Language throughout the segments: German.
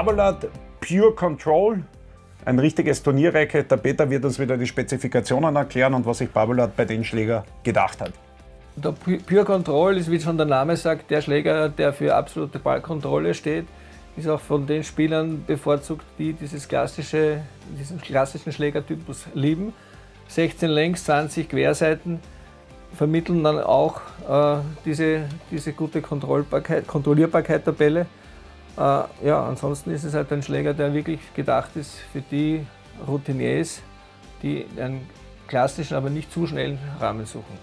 Babolat Pure Control, ein richtiges Turnierracket. Der Peter wird uns wieder die Spezifikationen erklären und was sich Babolat bei den Schläger gedacht hat. Der Pure Control ist, wie schon der Name sagt, der Schläger, der für absolute Ballkontrolle steht. Ist auch von den Spielern bevorzugt, die dieses klassische, diesen klassischen Schlägertypus lieben. 16 Längs, 20 Querseiten vermitteln dann auch äh, diese, diese gute Kontrollbarkeit, Kontrollierbarkeit der Bälle. Äh, ja, ansonsten ist es halt ein Schläger, der wirklich gedacht ist für die Routiniers, die einen klassischen, aber nicht zu schnellen Rahmen suchen.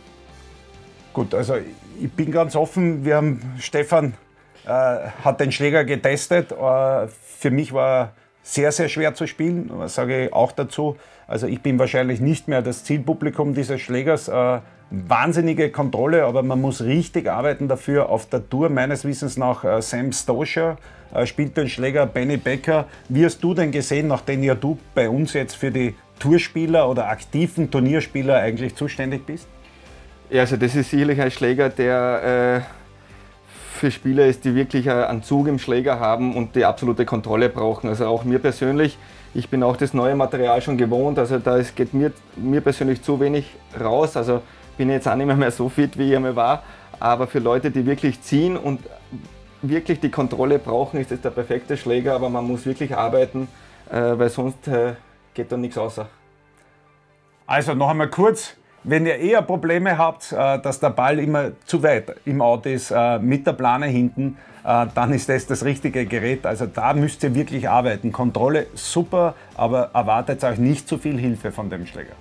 Gut, also ich bin ganz offen. Wir haben Stefan hat den Schläger getestet. Äh, für mich war sehr, sehr schwer zu spielen, sage ich auch dazu. Also ich bin wahrscheinlich nicht mehr das Zielpublikum dieses Schlägers. Äh, wahnsinnige Kontrolle, aber man muss richtig arbeiten dafür. Auf der Tour meines Wissens nach äh, Sam Stoscher äh, spielt den Schläger Benny Becker. Wie hast du denn gesehen, nachdem ja du bei uns jetzt für die Tourspieler oder aktiven Turnierspieler eigentlich zuständig bist? Ja, also das ist sicherlich ein Schläger, der äh, für Spieler ist, die wirklich einen Zug im Schläger haben und die absolute Kontrolle brauchen. Also auch mir persönlich, ich bin auch das neue Material schon gewohnt, also da geht mir, mir persönlich zu wenig raus. Also bin jetzt auch nicht mehr so fit, wie ich einmal war. Aber für Leute, die wirklich ziehen und wirklich die Kontrolle brauchen, ist das der perfekte Schläger, aber man muss wirklich arbeiten, äh, weil sonst äh, geht da nichts außer. Also noch einmal kurz, wenn ihr eher Probleme habt, äh, dass der Ball immer zu weit im Out ist äh, mit der Plane hinten, äh, dann ist das das richtige Gerät. Also da müsst ihr wirklich arbeiten. Kontrolle super, aber erwartet euch nicht zu viel Hilfe von dem Schläger.